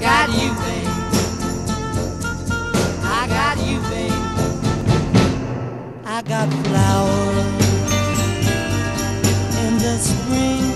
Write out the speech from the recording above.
got you, babe. I got you, babe. I got flowers in the spring.